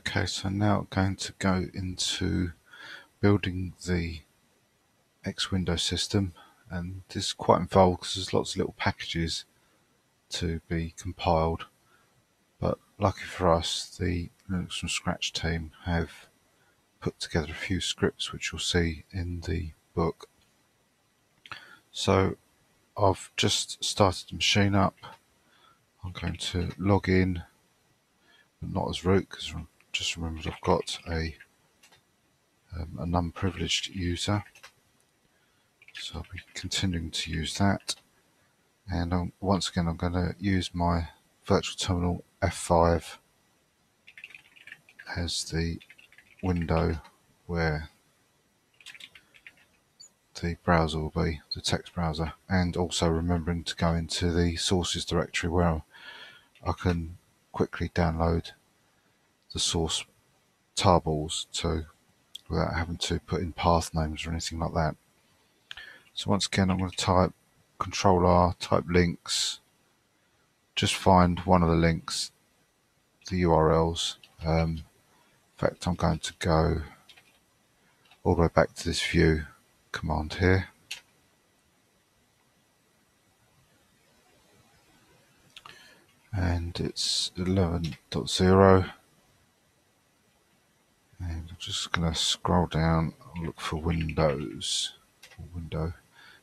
Okay, so now I'm going to go into building the X window system and this is quite involved because there's lots of little packages to be compiled but lucky for us the Linux from Scratch team have put together a few scripts which you'll see in the book. So I've just started the machine up. I'm going to log in but not as root because just remembered I've got a um, an unprivileged user. So I'll be continuing to use that. And I'm, once again I'm going to use my virtual terminal F5 as the window where the browser will be, the text browser, and also remembering to go into the sources directory where I can quickly download the source tarballs to without having to put in path names or anything like that. So once again, I'm going to type Control R, type links, just find one of the links, the URLs. Um, in fact, I'm going to go all the way back to this view command here. And it's 11.0 and I'm just going to scroll down and look for Windows. Window.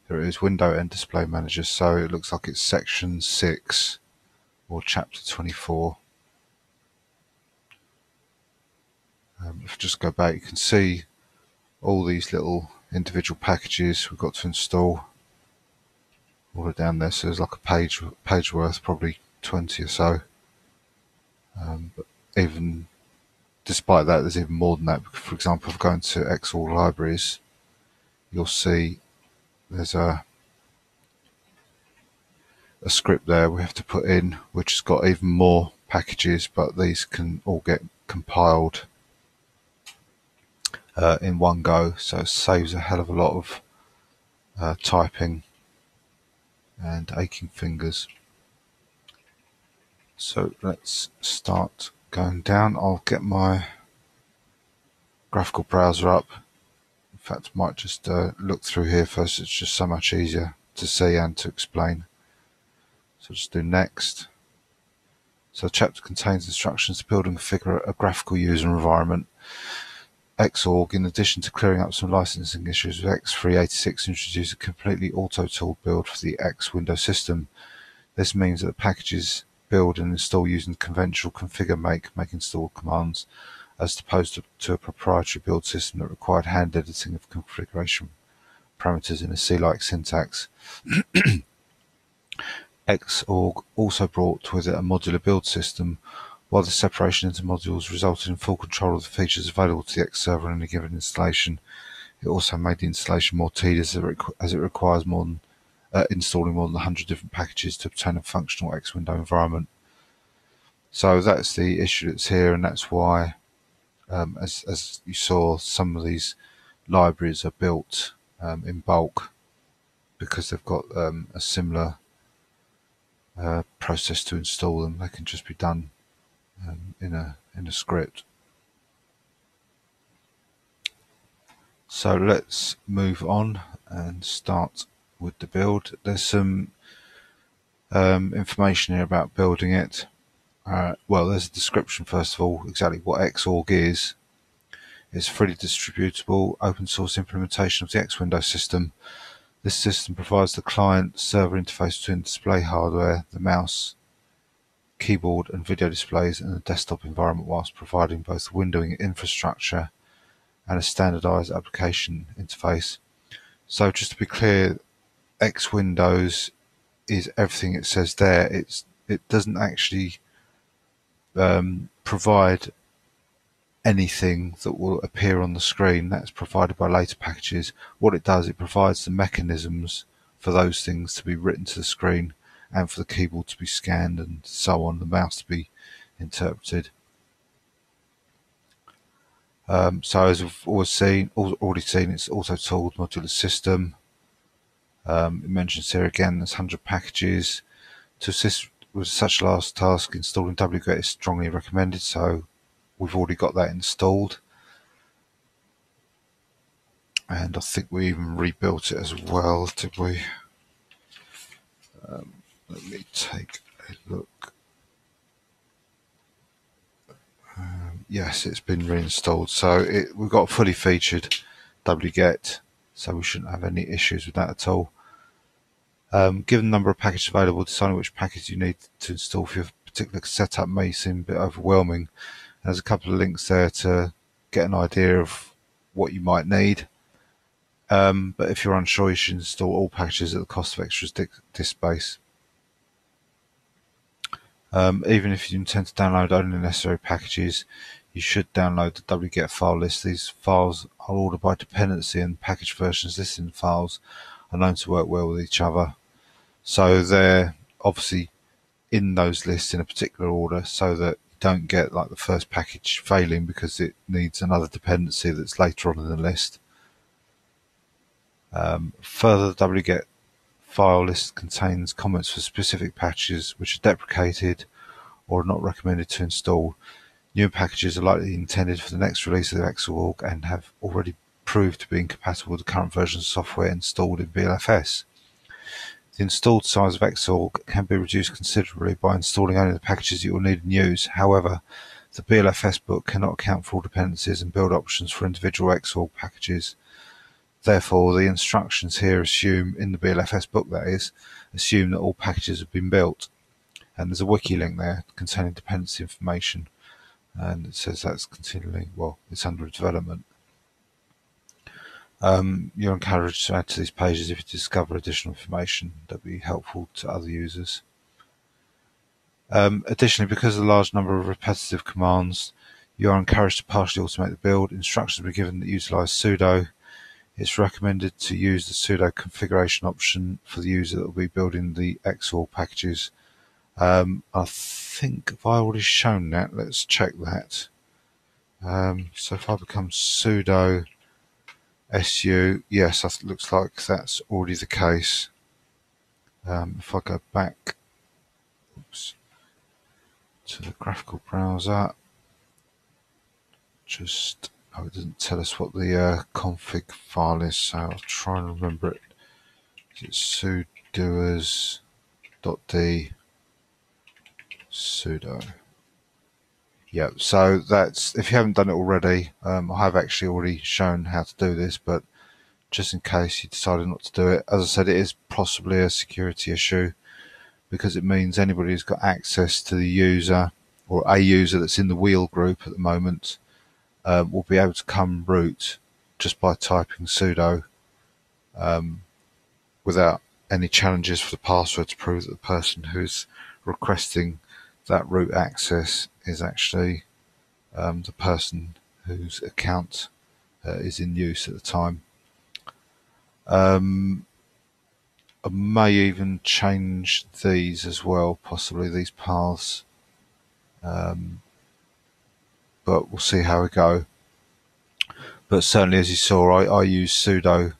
There it is, Window and Display Manager. So it looks like it's section 6 or chapter 24. Um, if I just go back, you can see all these little individual packages we've got to install all the down there. So there's like a page page worth, probably 20 or so. Um, but even despite that, there's even more than that. For example, if I go into libraries, you'll see there's a a script there we have to put in, which has got even more packages, but these can all get compiled uh, in one go, so it saves a hell of a lot of uh, typing and aching fingers. So let's start going down, I'll get my graphical browser up. In fact, I might just uh, look through here first. It's just so much easier to see and to explain. So just do next. So chapter contains instructions to build and configure a graphical user environment. Xorg, in addition to clearing up some licensing issues with XFree86, introduced a completely auto-tool build for the X window system. This means that the packages build and install using conventional configure make make install commands as opposed to, a proprietary build system that required hand editing of configuration parameters in a C-like syntax. Xorg also brought with it a modular build system, while the separation into modules resulted in full control of the features available to the X server in a given installation. It also made the installation more tedious as it requires more than uh, installing more than 100 different packages to obtain a functional X window environment. So that's the issue that's here, and that's why, um, as, as you saw, some of these libraries are built um, in bulk because they've got um, a similar uh, process to install them. They can just be done um, in a in a script. So let's move on and start with the build. There's some um, information here about building it. Uh, well, there's a description first of all, exactly what Xorg is. It's a freely distributable open source implementation of the X window system. This system provides the client server interface between display hardware, the mouse, keyboard and video displays in the desktop environment whilst providing both windowing infrastructure and a standardized application interface. So just to be clear, X Windows is everything it says there. It's it doesn't actually um, provide anything that will appear on the screen. That's provided by later packages. What it does, it provides the mechanisms for those things to be written to the screen and for the keyboard to be scanned and so on, the mouse to be interpreted. Um, so as we've always seen, already seen, it's auto-tooled modular system. Um, it mentions here again there's 100 packages. To assist with such last task, installing wget is strongly recommended. So we've already got that installed. And I think we even rebuilt it as well, did we? Um, let me take a look. Um, yes, it's been reinstalled. So it, we've got fully featured wget, so we shouldn't have any issues with that at all. Um, given the number of packages available, deciding which package you need to install for your particular setup may seem a bit overwhelming. There's a couple of links there to get an idea of what you might need. Um, but if you're unsure, you should install all packages at the cost of extra disk space. Um, even if you intend to download only necessary packages, you should download the wget file list. These files are ordered by dependency and package versions listed in files are known to work well with each other. So they're obviously in those lists in a particular order so that you don't get like the first package failing because it needs another dependency that's later on in the list. Um, further, the wget file list contains comments for specific patches which are deprecated or not recommended to install. New packages are likely intended for the next release of the Xorg and have already proved to be incompatible with the current version of software installed in BLFS. The installed size of Xorg can be reduced considerably by installing only the packages you will need and use. However, the BLFS book cannot account for all dependencies and build options for individual Xorg packages. Therefore, the instructions here assume, in the BLFS book that is, assume that all packages have been built. And there's a wiki link there containing dependency information. And it says that's continually, well, it's under development. Um, you're encouraged to add to these pages if you discover additional information that would be helpful to other users. Um, additionally, because of the large number of repetitive commands, you are encouraged to partially automate the build. Instructions will be given that utilize sudo. It's recommended to use the sudo configuration option for the user that will be building the Xorg packages. Um, I think have I already shown that? Let's check that. Um, so if I become sudo SU, yes, that looks like that's already the case. Um, if I go back oops, to the graphical browser, just, oh, it doesn't tell us what the uh, config file is, so I'll try and remember it. It's sudoers.d sudo. Yeah, so that's if you haven't done it already, um, I have actually already shown how to do this, but just in case you decided not to do it, as I said, it is possibly a security issue because it means anybody who's got access to the user or a user that's in the wheel group at the moment um, will be able to come root just by typing sudo um, without any challenges for the password to prove that the person who's requesting that root access is actually um, the person whose account uh, is in use at the time. Um, I may even change these as well, possibly these paths. Um, but we'll see how we go. But certainly, as you saw, I, I used sudo,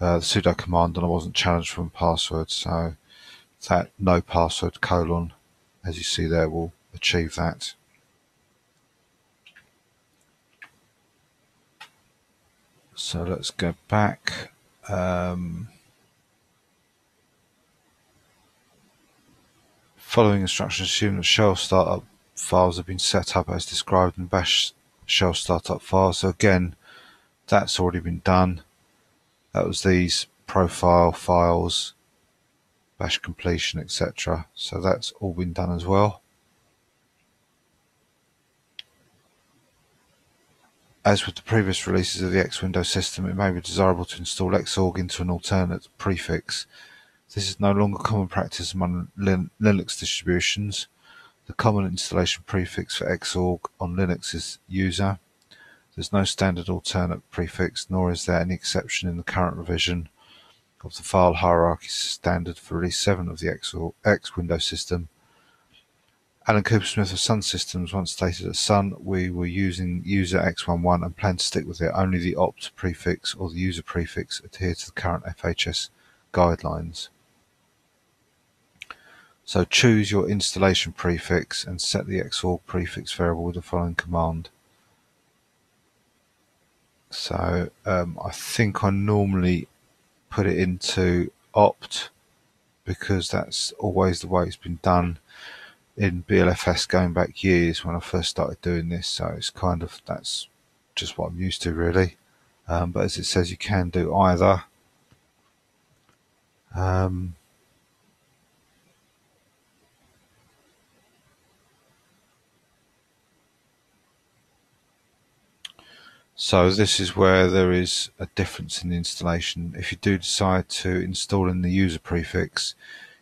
uh, the sudo command, and I wasn't challenged from password. So that no password colon, as you see there, will achieve that. So let's go back. Um, following instructions assume that shell startup files have been set up as described in bash shell startup files. So again, that's already been done. That was these profile files, bash completion, etc. So that's all been done as well. As with the previous releases of the X Window system, it may be desirable to install Xorg into an alternate prefix. This is no longer common practice among Linux distributions. The common installation prefix for Xorg on Linux is user. There's no standard alternate prefix, nor is there any exception in the current revision of the file hierarchy standard for release 7 of the X Window system Alan Coopersmith of Sun Systems once stated at Sun, we were using user x11 and plan to stick with it. Only the opt prefix or the user prefix adhere to the current FHS guidelines. So choose your installation prefix and set the xorg prefix variable with the following command. So um, I think I normally put it into opt because that's always the way it's been done in BLFS going back years when I first started doing this. So it's kind of that's just what I'm used to really. Um, but as it says, you can do either. Um, So this is where there is a difference in the installation. If you do decide to install in the user prefix,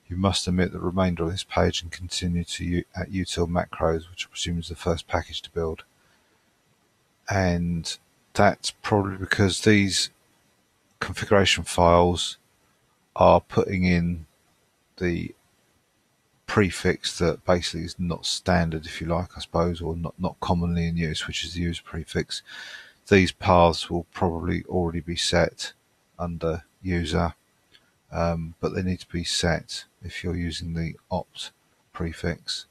you must omit the remainder of this page and continue to at util macros, which I presume is the first package to build. And that's probably because these configuration files are putting in the prefix that basically is not standard, if you like, I suppose, or not, not commonly in use, which is the user prefix these paths will probably already be set under user, um, but they need to be set if you're using the opt prefix.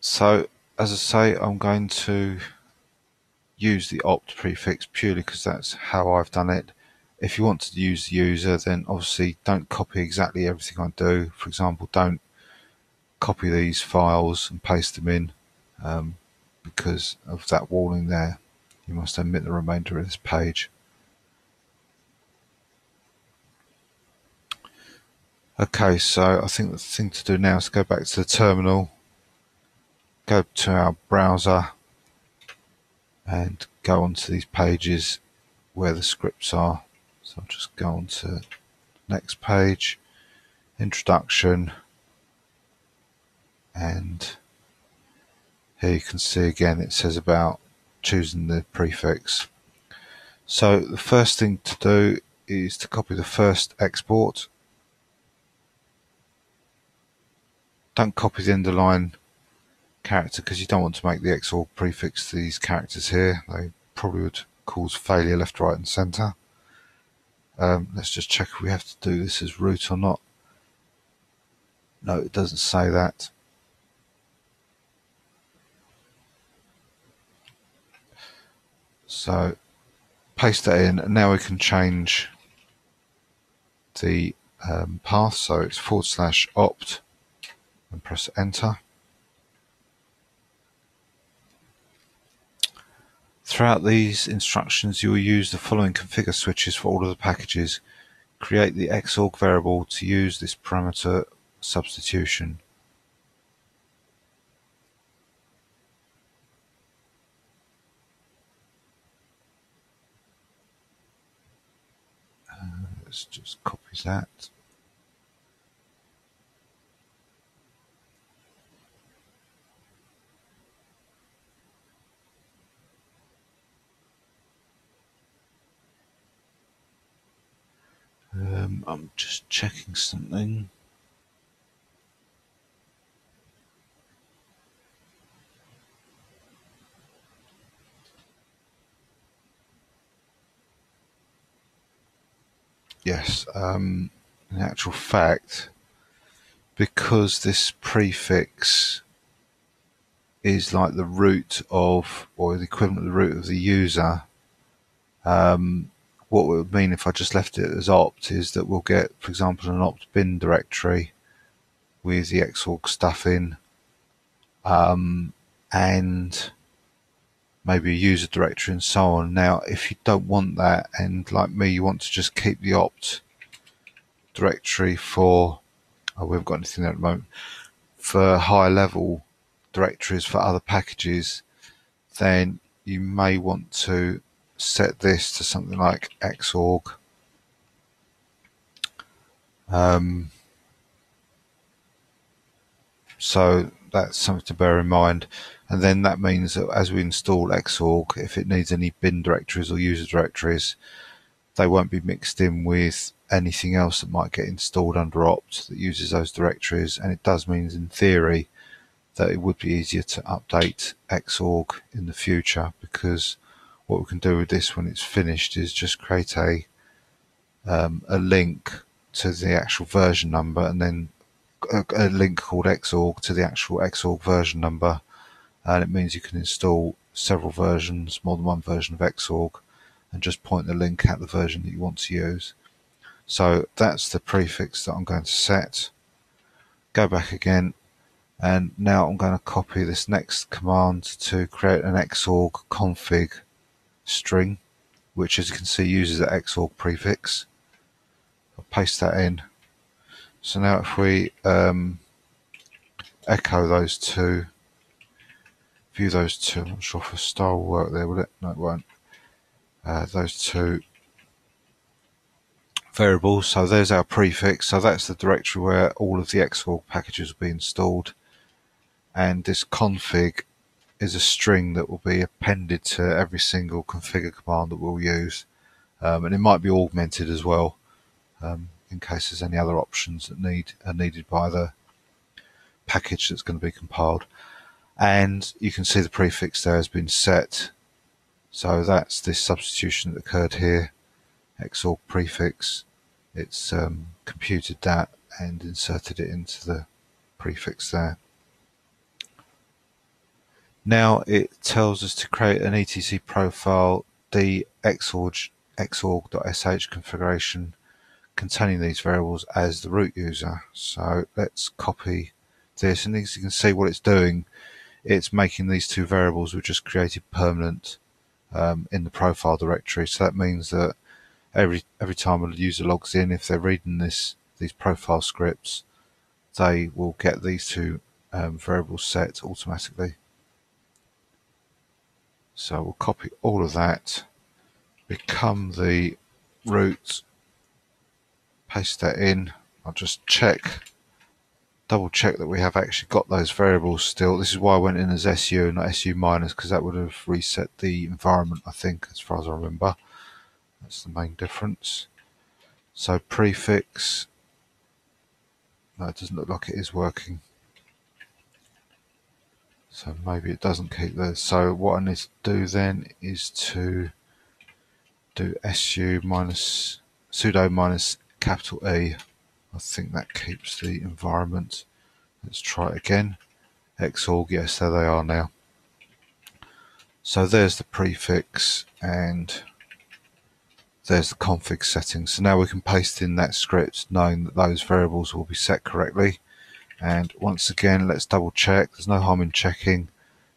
So as I say, I'm going to use the opt prefix purely because that's how I've done it. If you want to use the user, then obviously don't copy exactly everything I do. For example, don't copy these files and paste them in. Um, because of that warning there. You must omit the remainder of this page. Okay, so I think the thing to do now is go back to the terminal, go to our browser and go onto these pages where the scripts are. So I'll just go on to next page, introduction, and here you can see again it says about choosing the prefix. So the first thing to do is to copy the first export. Don't copy the underline character because you don't want to make the XORG prefix to these characters here. They probably would cause failure left, right and centre. Um, let's just check if we have to do this as root or not. No, it doesn't say that. So paste that in and now we can change the um, path. So it's forward slash opt and press enter. Throughout these instructions, you will use the following configure switches for all of the packages. Create the xorg variable to use this parameter substitution. Uh, let's just copy that. Um, I'm just checking something. Yes, um, in actual fact, because this prefix is like the root of, or the equivalent of the root of the user, um, what it would mean if I just left it as opt is that we'll get, for example, an opt bin directory with the xorg stuff in, um, and maybe a user directory and so on. Now, if you don't want that, and like me, you want to just keep the opt directory for, oh, we haven't got anything there at the moment, for high level directories for other packages, then you may want to set this to something like xorg. Um, so that's something to bear in mind. And then that means that as we install Xorg, if it needs any bin directories or user directories, they won't be mixed in with anything else that might get installed under opt that uses those directories. And it does mean, in theory, that it would be easier to update Xorg in the future because what we can do with this when it's finished is just create a um, a link to the actual version number and then a, a link called Xorg to the actual Xorg version number. And it means you can install several versions, more than one version of Xorg, and just point the link at the version that you want to use. So that's the prefix that I'm going to set. Go back again, and now I'm going to copy this next command to create an Xorg config string, which as you can see uses the Xorg prefix. I'll paste that in. So now if we um, echo those two, view those two, I'm not sure if a star will work there, will it? No, it won't. Uh, those two variables. So there's our prefix. So that's the directory where all of the Xorg packages will be installed. And this config is a string that will be appended to every single configure command that we'll use. Um, and it might be augmented as well um, in case there's any other options that need are needed by the package that's going to be compiled. And you can see the prefix there has been set. So that's this substitution that occurred here. Xorg prefix. It's um, computed that and inserted it into the prefix there. Now it tells us to create an etc profile, the xorg, xorg.sh configuration containing these variables as the root user. So let's copy this and as you can see what it's doing, it's making these two variables we just created permanent um, in the profile directory. So that means that every every time a user logs in, if they're reading this these profile scripts, they will get these two um, variables set automatically. So we'll copy all of that, become the root, paste that in. I'll just check, double check that we have actually got those variables still. This is why I went in as SU not SU minus because that would have reset the environment, I think, as far as I remember. That's the main difference. So prefix, no, it doesn't look like it is working. So maybe it doesn't keep there. So what I need to do then is to do su minus sudo minus capital E. I think that keeps the environment. Let's try it again. Xorg, yes, there they are now. So there's the prefix and there's the config settings. So now we can paste in that script knowing that those variables will be set correctly. And once again, let's double check. There's no harm in checking.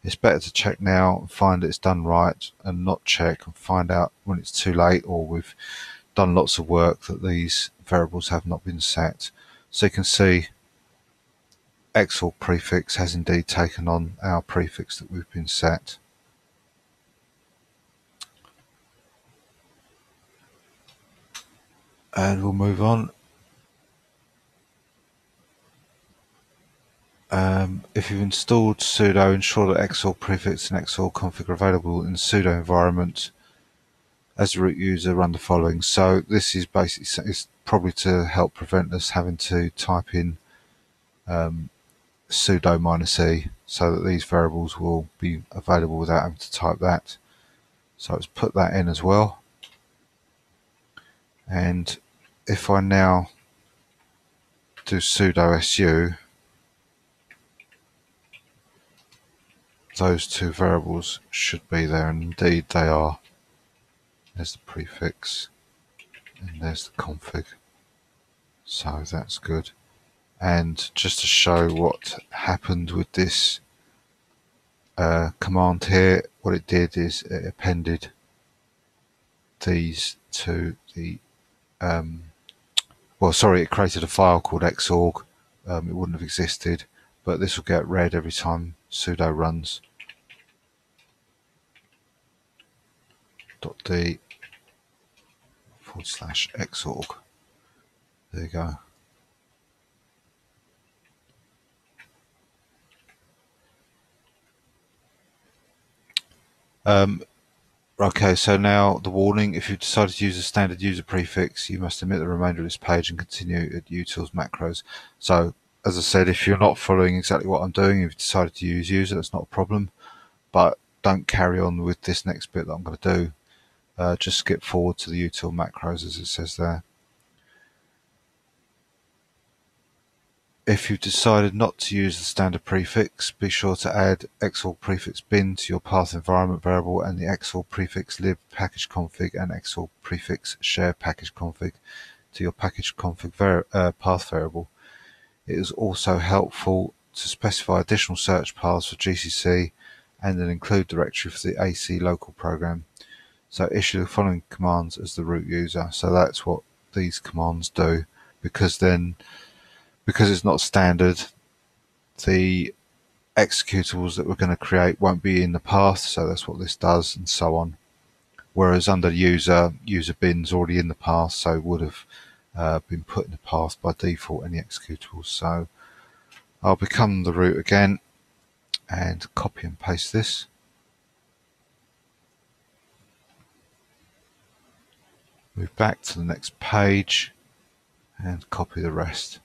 It's better to check now and find that it's done right and not check and find out when it's too late or we've done lots of work that these variables have not been set. So you can see Xorg prefix has indeed taken on our prefix that we've been set. And we'll move on. Um, if you've installed sudo, ensure that Xorg prefix and Xorg config are available in sudo environment. As a root user, run the following. So this is basically it's probably to help prevent us having to type in um, sudo minus e, so that these variables will be available without having to type that. So let's put that in as well. And if I now do sudo su those two variables should be there, and indeed they are. There's the prefix, and there's the config. So that's good. And just to show what happened with this uh, command here, what it did is it appended these to the, um, well, sorry, it created a file called xorg. Um, it wouldn't have existed, but this will get read every time sudo runs. dot d forward slash xorg. There you go. Um, okay, so now the warning, if you decided to use a standard user prefix, you must omit the remainder of this page and continue at utils macros. So, as I said, if you're not following exactly what I'm doing, if you've decided to use user, that's not a problem. But don't carry on with this next bit that I'm going to do uh, just skip forward to the util macros as it says there. if you've decided not to use the standard prefix, be sure to add xorg prefix bin to your path environment variable and the xorg prefix lib package config and xorg prefix share package config to your package config uh, path variable. It is also helpful to specify additional search paths for GCC and an include directory for the aclocal program. So issue the following commands as the root user. So that's what these commands do because then because it's not standard the executables that we're going to create won't be in the path so that's what this does and so on whereas under user user bins already in the path so would have uh, been put in the path by default any executables so I'll become the root again and copy and paste this move back to the next page and copy the rest.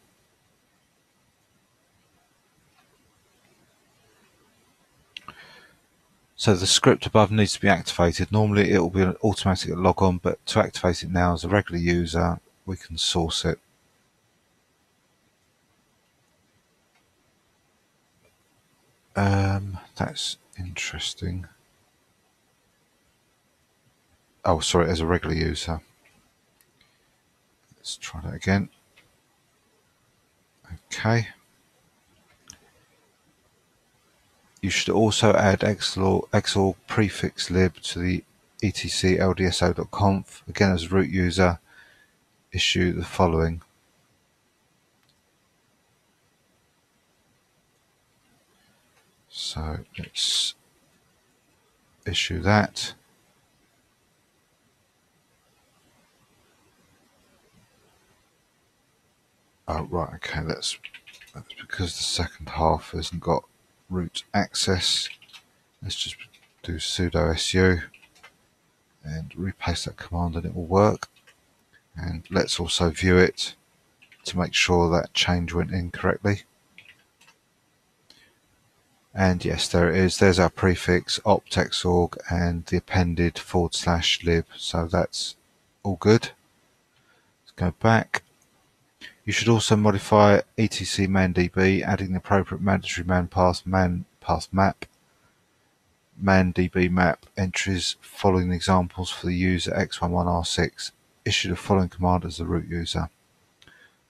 So the script above needs to be activated. Normally it will be an automatic logon, but to activate it now as a regular user, we can source it. Um, that's interesting. Oh, sorry, as a regular user. Let's try that again. Okay. You should also add xorg prefix lib to the etc ldso.conf. Again, as root user, issue the following. So let's issue that. Oh, right, okay, that's, that's because the second half hasn't got root access. Let's just do sudo su and replace that command and it will work. And let's also view it to make sure that change went in correctly. And yes, there it is. There's our prefix opt.xorg and the appended forward slash lib. So that's all good. Let's go back you should also modify etc mandb, adding the appropriate mandatory man path man path map mandb map entries following the examples for the user x11r6. Issue the following command as the root user.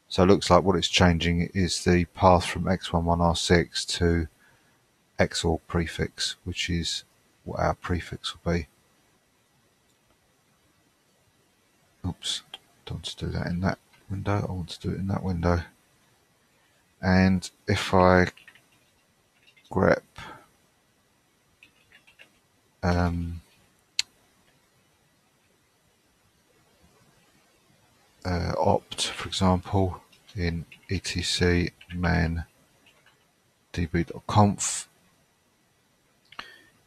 So it looks like what it's changing is the path from x11r6 to xorg prefix, which is what our prefix will be. Oops, don't want to do that in that window. I want to do it in that window. And if I grep um, uh, opt, for example, in etc man db.conf,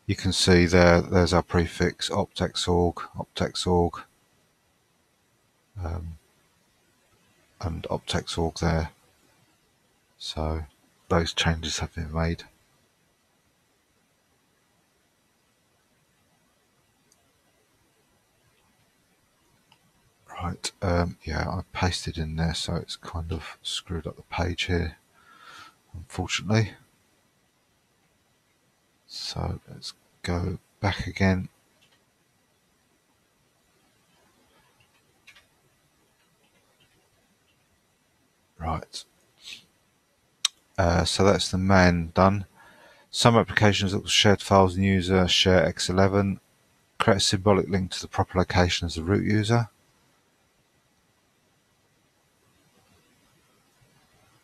you can see there, there's our prefix opt.xorg, opt.xorg. Um, and opt.xorg there. So those changes have been made. Right, um, yeah, I pasted in there, so it's kind of screwed up the page here, unfortunately. So let's go back again Right. Uh, so that's the man done. Some applications that for shared files and user share X11. Create a symbolic link to the proper location as the root user.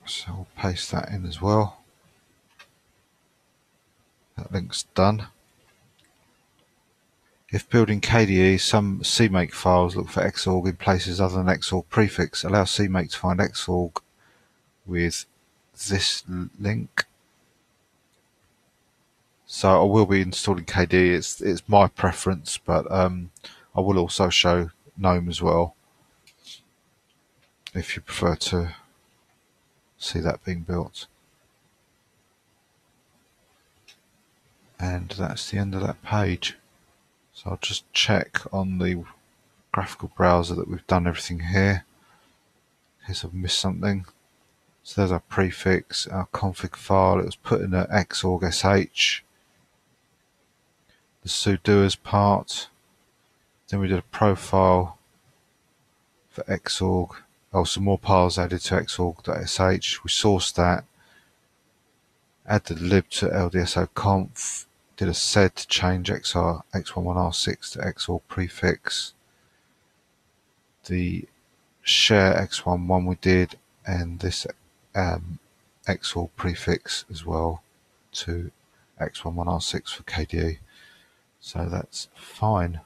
So we'll paste that in as well. That link's done. If building KDE, some CMake files look for Xorg in places other than Xorg prefix. Allow CMake to find Xorg with this link. So I will be installing KDE. It's it's my preference, but um, I will also show GNOME as well if you prefer to see that being built. And that's the end of that page. So I'll just check on the graphical browser that we've done everything here in case I've missed something. So there's our prefix, our config file. It was put in the xorg sh. The sudoers part. Then we did a profile for xorg. Oh, some more piles added to xorg.sh. We sourced that. Added the lib to ldso-conf. Did a sed to change XR x11r6 to xorg prefix. The share x11 we did, and this um, xorg prefix as well to x11r6 for KDE. So that's fine.